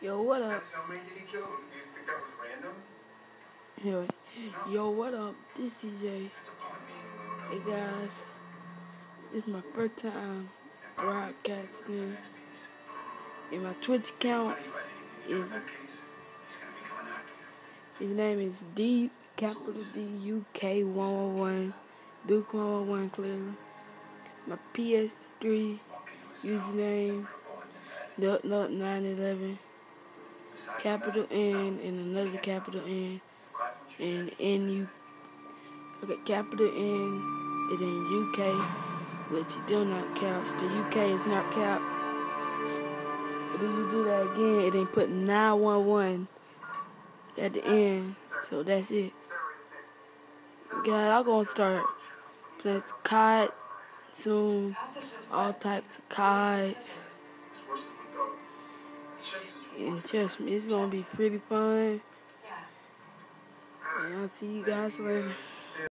Yo, what up? Anyway, yo, what up? This is CJ. Hey guys, this is my first time broadcasting, and my Twitch account is his name is D capital D U K one one one Duke one one one clearly. My PS3 Walk into his cell, username head. Nut nine eleven capital N and another capital N and N U. Okay, capital N and then UK, which you do not count. The UK is not count. But then you do that again, it then put 911 at the end. So that's it. Guys, I'm gonna start playing COD soon. All types of CODs. And trust me, it's gonna be pretty fun. And I'll see you guys later.